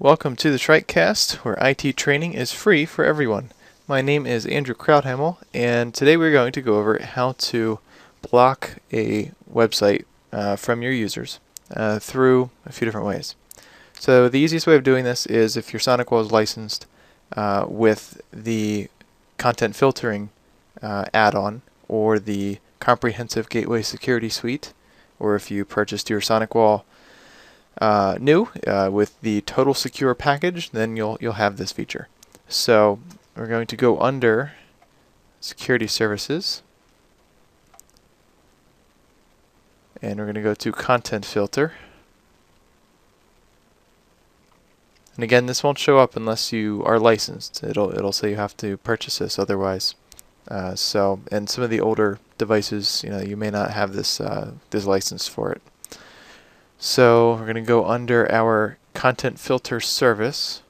Welcome to the Shrikecast, where IT training is free for everyone. My name is Andrew Crouthamel, and today we're going to go over how to block a website uh, from your users uh, through a few different ways. So the easiest way of doing this is if your SonicWall is licensed uh, with the content filtering uh, add-on or the Comprehensive Gateway Security Suite, or if you purchased your SonicWall uh, new uh, with the Total Secure package, then you'll you'll have this feature. So we're going to go under Security Services, and we're going to go to Content Filter. And again, this won't show up unless you are licensed. It'll it'll say you have to purchase this otherwise. Uh, so, and some of the older devices, you know, you may not have this uh, this license for it. So we're going to go under our content filter service,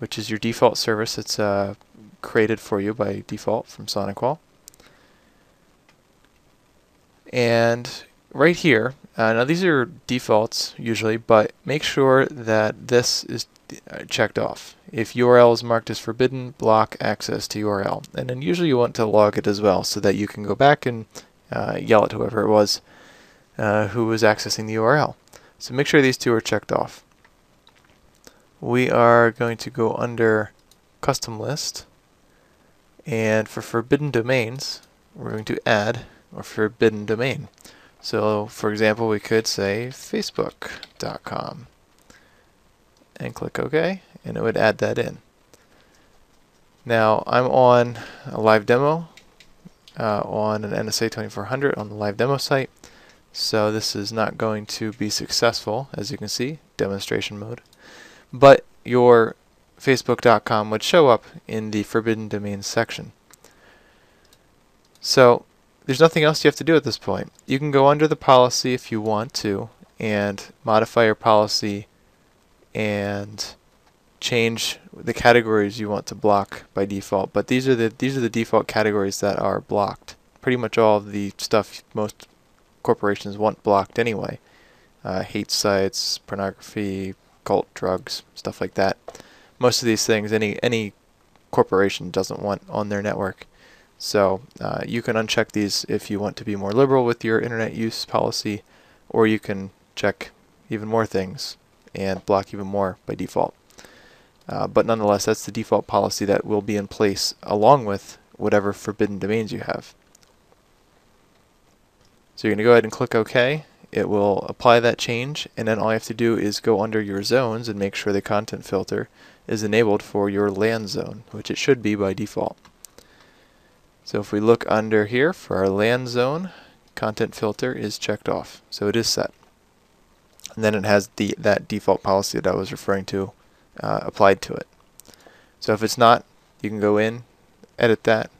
which is your default service. It's uh, created for you by default from SonicWall. And right here, uh, now these are defaults usually, but make sure that this is uh, checked off. If URL is marked as forbidden, block access to URL. And then usually you want to log it as well so that you can go back and uh, yell at whoever it was uh, who was accessing the URL. So make sure these two are checked off. We are going to go under custom list and for forbidden domains we're going to add a forbidden domain. So for example we could say facebook.com and click OK and it would add that in. Now I'm on a live demo uh, on an NSA 2400 on the live demo site so this is not going to be successful, as you can see, demonstration mode. But your facebook.com would show up in the forbidden domains section. So there's nothing else you have to do at this point. You can go under the policy if you want to and modify your policy and change the categories you want to block by default. But these are the these are the default categories that are blocked. Pretty much all of the stuff most corporations want blocked anyway. Uh, hate sites, pornography, cult drugs, stuff like that. Most of these things, any any corporation doesn't want on their network. So uh, you can uncheck these if you want to be more liberal with your internet use policy, or you can check even more things and block even more by default. Uh, but nonetheless, that's the default policy that will be in place along with whatever forbidden domains you have. So you're going to go ahead and click OK. It will apply that change, and then all you have to do is go under your zones and make sure the content filter is enabled for your LAN zone, which it should be by default. So if we look under here for our LAN zone, content filter is checked off. So it is set. And then it has the that default policy that I was referring to uh, applied to it. So if it's not, you can go in, edit that,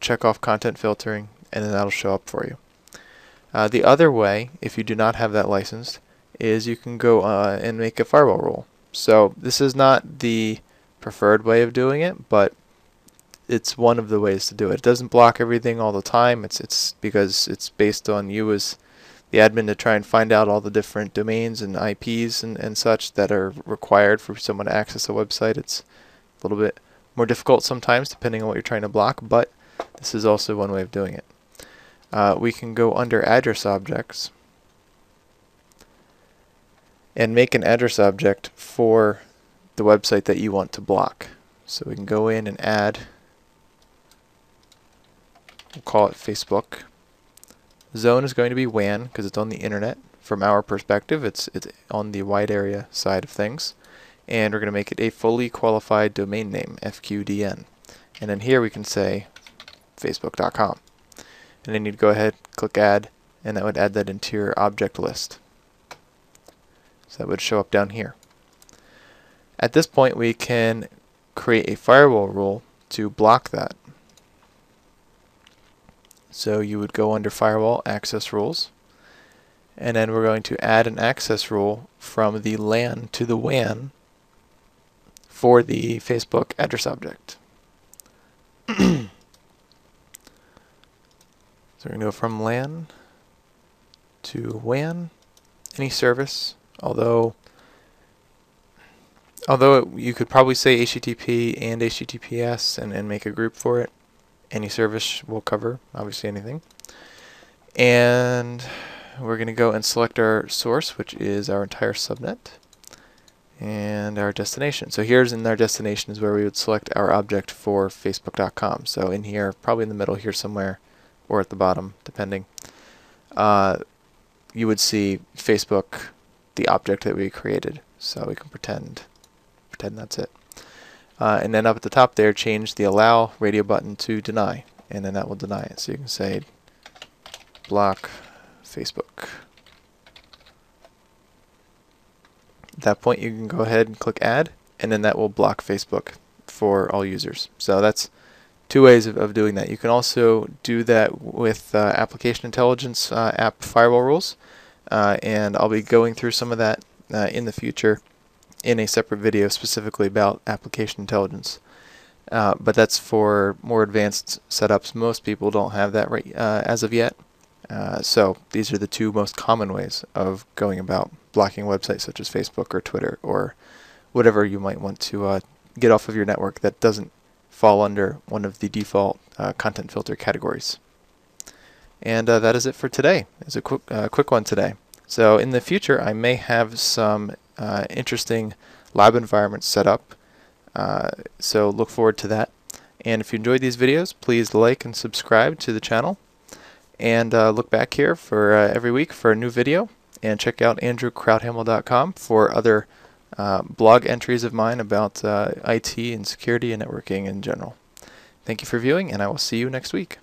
check off content filtering, and then that'll show up for you. Uh, the other way, if you do not have that licensed, is you can go uh, and make a firewall rule. So this is not the preferred way of doing it, but it's one of the ways to do it. It doesn't block everything all the time. It's it's because it's based on you as the admin to try and find out all the different domains and IPs and, and such that are required for someone to access a website. It's a little bit more difficult sometimes depending on what you're trying to block, but this is also one way of doing it uh, we can go under address objects and make an address object for the website that you want to block. So we can go in and add, we'll call it Facebook. Zone is going to be WAN because it's on the internet. From our perspective, it's, it's on the wide area side of things. And we're going to make it a fully qualified domain name, FQDN. And then here we can say facebook.com and then you'd go ahead, click add, and that would add that into your object list. So that would show up down here. At this point we can create a firewall rule to block that. So you would go under firewall access rules and then we're going to add an access rule from the LAN to the WAN for the Facebook address object. So we're going to go from LAN to WAN, any service, although although it, you could probably say HTTP and HTTPS and, and make a group for it, any service will cover obviously anything. And we're going to go and select our source, which is our entire subnet, and our destination. So here's in our destination is where we would select our object for facebook.com. So in here, probably in the middle here somewhere, or at the bottom, depending, uh, you would see Facebook, the object that we created. So we can pretend, pretend that's it. Uh, and then up at the top there, change the allow radio button to deny, and then that will deny it. So you can say block Facebook. At that point, you can go ahead and click add, and then that will block Facebook for all users. So that's two ways of, of doing that. You can also do that with uh, application intelligence uh, app firewall rules, uh, and I'll be going through some of that uh, in the future in a separate video specifically about application intelligence. Uh, but that's for more advanced setups. Most people don't have that right uh, as of yet. So these are the two most common ways of going about blocking websites such as Facebook or Twitter or whatever you might want to get off of your network that doesn't fall under one of the default uh, content filter categories. And uh, that is it for today. It's a quick, quick one today. So in the future, I may have some interesting lab environments set up. so look forward to that. And if you enjoyed these videos, please like and subscribe to the channel and uh, look back here for uh, every week for a new video and check out andrewcrouthamel.com for other uh, blog entries of mine about uh, IT and security and networking in general. Thank you for viewing and I will see you next week.